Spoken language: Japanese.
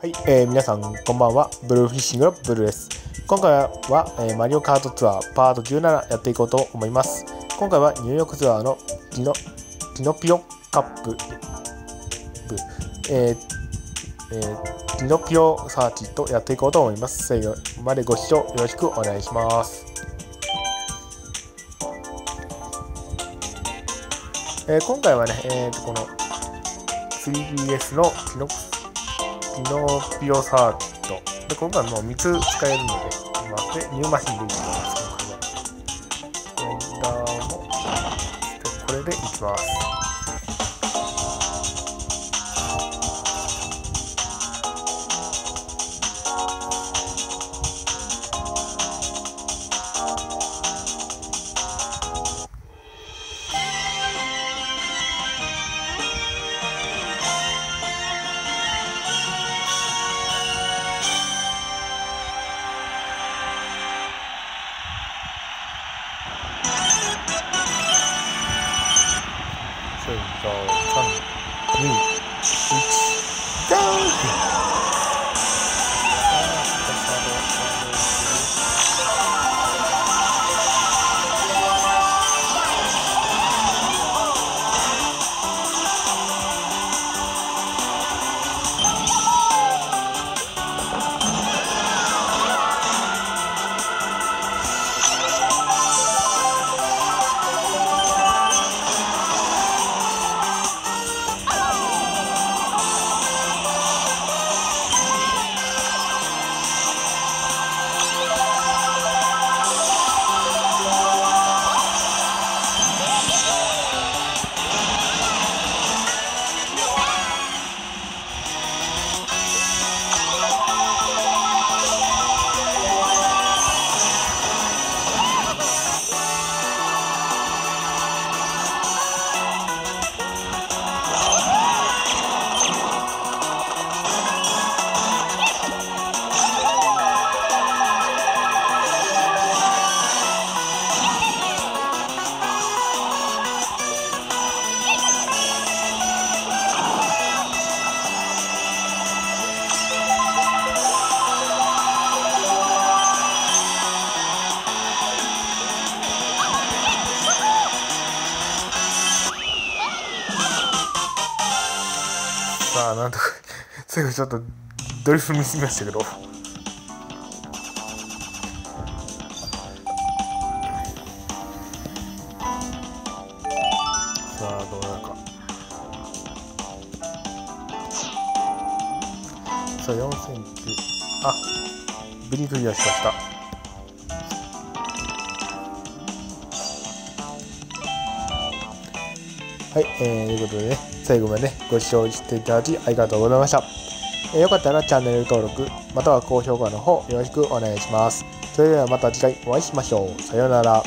はい、えー、皆さんこんばんは。ブルーフィッシングのブルーです。今回は、えー、マリオカートツアーパート17やっていこうと思います。今回はニューヨークツアーのディノディノピオカップ、えーえー、キノピオサーキットやっていこうと思います。最後までご視聴よろしくお願いします。えー、今回はね、えー、とこの 3DS のディノピオノピオサーキット。で、今回もう3つ使えるので、まで、ニューマシンでいきます、今回は。レンダーも、これでいきます。四走三步五六七さあなんとか 最後ちょっとドリフト見すぎましたけど。さあどうなるか。さあ4センチあブリクリアしました。はい、えー、ということでね最後まで、ね、ご視聴していただきありがとうございました。えー、よかったらチャンネル登録、または高評価の方よろしくお願いします。それではまた次回お会いしましょう。さようなら。